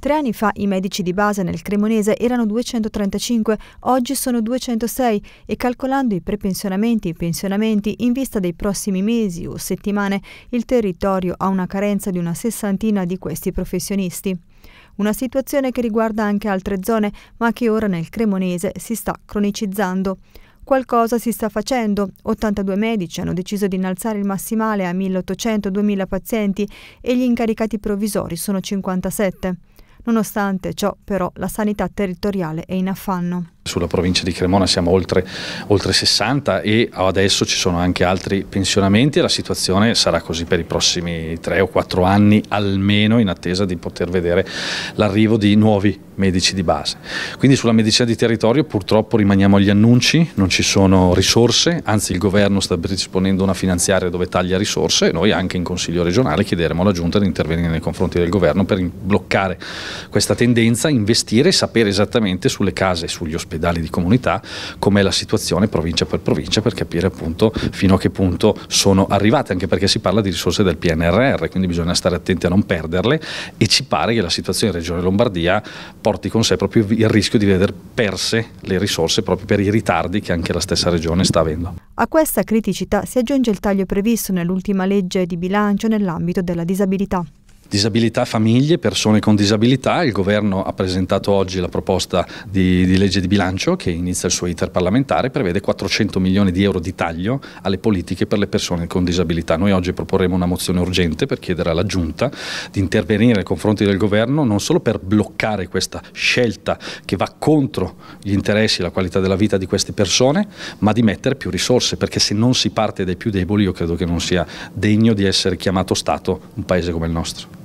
Tre anni fa i medici di base nel Cremonese erano 235, oggi sono 206 e calcolando i prepensionamenti e i pensionamenti in vista dei prossimi mesi o settimane, il territorio ha una carenza di una sessantina di questi professionisti. Una situazione che riguarda anche altre zone, ma che ora nel Cremonese si sta cronicizzando. Qualcosa si sta facendo. 82 medici hanno deciso di innalzare il massimale a 1800-2000 pazienti e gli incaricati provvisori sono 57. Nonostante ciò, però, la sanità territoriale è in affanno. Sulla provincia di Cremona siamo oltre, oltre 60 e adesso ci sono anche altri pensionamenti e la situazione sarà così per i prossimi 3 o 4 anni almeno in attesa di poter vedere l'arrivo di nuovi medici di base. Quindi sulla medicina di territorio purtroppo rimaniamo agli annunci, non ci sono risorse, anzi il governo sta predisponendo una finanziaria dove taglia risorse e noi anche in Consiglio regionale chiederemo alla Giunta di intervenire nei confronti del governo per bloccare questa tendenza, investire e sapere esattamente sulle case e sugli ospedali di comunità, com'è la situazione provincia per provincia per capire appunto fino a che punto sono arrivate, anche perché si parla di risorse del PNRR, quindi bisogna stare attenti a non perderle e ci pare che la situazione in Regione Lombardia porti con sé proprio il rischio di vedere perse le risorse proprio per i ritardi che anche la stessa Regione sta avendo. A questa criticità si aggiunge il taglio previsto nell'ultima legge di bilancio nell'ambito della disabilità. Disabilità, famiglie, persone con disabilità. Il governo ha presentato oggi la proposta di, di, legge di bilancio che inizia il suo iter parlamentare, prevede 400 milioni di euro di taglio alle politiche per le persone con disabilità. Noi oggi proporremo una mozione urgente per chiedere alla Giunta di intervenire nei confronti del governo non solo per bloccare questa scelta che va contro gli interessi e la qualità della vita di queste persone, ma di mettere più risorse, perché se non si parte dai più deboli io credo che non sia degno di essere chiamato Stato un paese come il nostro.